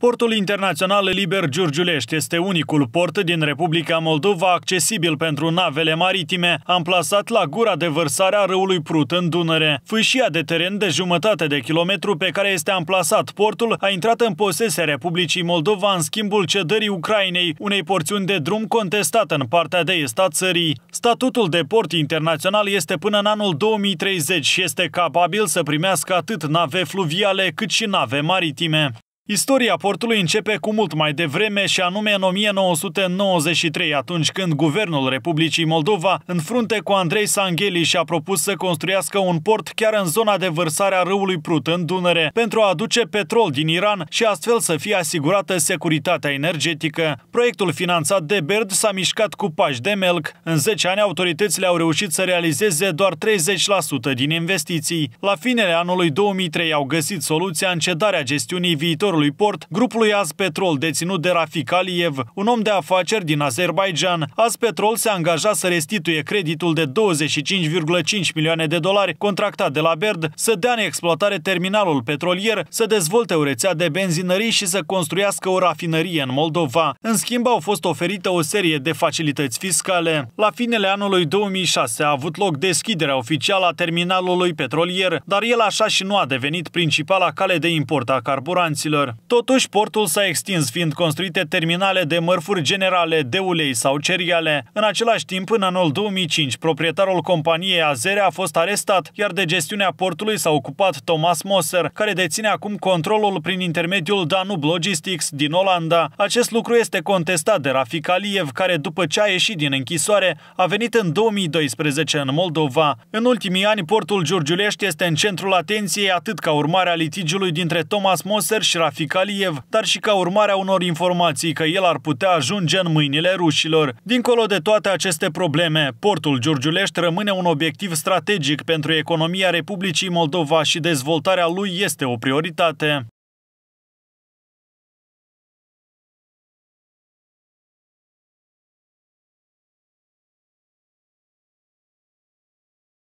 Portul internațional Liber Giurgiulești este unicul port din Republica Moldova accesibil pentru navele maritime, amplasat la gura de vărsare a râului Prut în Dunăre. Fâșia de teren de jumătate de kilometru pe care este amplasat portul a intrat în posesia Republicii Moldova în schimbul cedării Ucrainei, unei porțiuni de drum contestată în partea de est a țării. Statutul de port internațional este până în anul 2030 și este capabil să primească atât nave fluviale cât și nave maritime. Istoria portului începe cu mult mai devreme și anume în 1993, atunci când Guvernul Republicii Moldova, în frunte cu Andrei Sangheli, și-a propus să construiască un port chiar în zona de vărsare a râului Prut, în Dunăre, pentru a aduce petrol din Iran și astfel să fie asigurată securitatea energetică. Proiectul finanțat de BERD s-a mișcat cu pași de melc. În 10 ani, autoritățile au reușit să realizeze doar 30% din investiții. La finele anului 2003 au găsit soluția în cedarea gestiunii viitorului viitorului port grupului Azpetrol, deținut de Rafik Aliyev, un om de afaceri din Azerbaijan. Azpetrol se angaja să restituie creditul de 25,5 milioane de dolari contractat de la Berd, să dea în exploatare terminalul petrolier, să dezvolte o rețea de benzinării și să construiască o rafinărie în Moldova. În schimb, au fost oferite o serie de facilități fiscale. La finele anului 2006 a avut loc deschiderea oficială a terminalului petrolier, dar el așa și nu a devenit principala cale de import a carburanților țări. Totuși, portul s-a extins, fiind construite terminale de mărfuri generale, de ulei sau cereale. În același timp, în anul 2005, proprietarul companiei Azere a fost arestat, iar de gestiunea portului s-a ocupat Thomas Moser, care deține acum controlul prin intermediul Danube Logistics din Olanda. Acest lucru este contestat de Rafik Aliev, care după ce a ieșit din închisoare, a venit în 2012 în Moldova. În ultimii ani, portul Giurgiulești este în centrul atenției atât ca urmare a litigiului dintre Thomas Moser și Rafik Rafik Aliev, dar și ca urmare a unor informații că el ar putea ajunge în mâinile rușilor. Dincolo de toate aceste probleme, portul Giurgiulești rămâne un obiectiv strategic pentru economia Republicii Moldova și dezvoltarea lui este o prioritate.